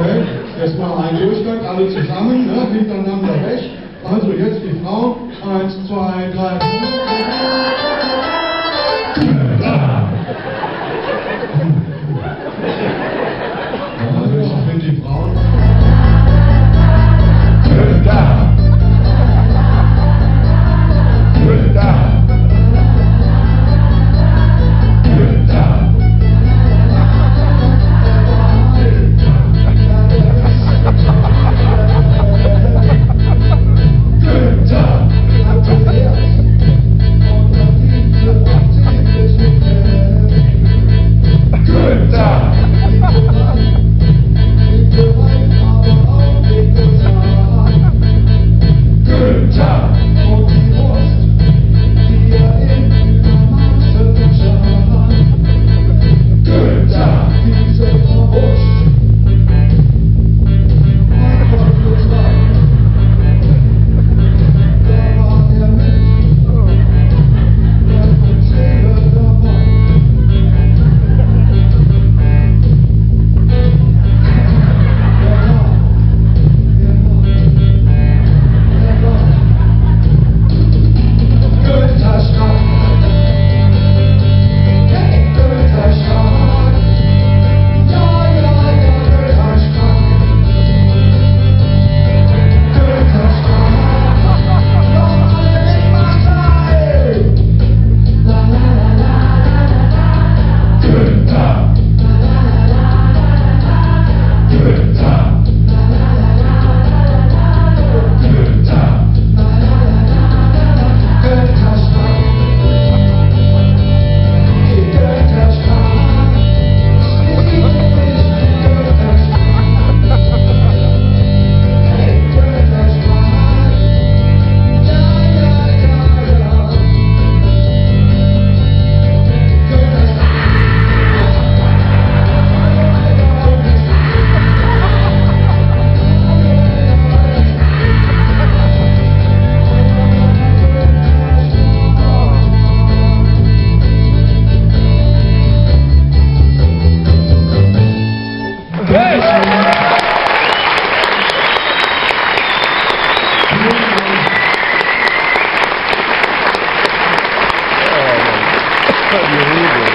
Okay, jetzt mal ein Durchgang, alle zusammen, ne, hintereinander weg. Also jetzt die Frau. Eins, zwei, drei. 特别、美容院？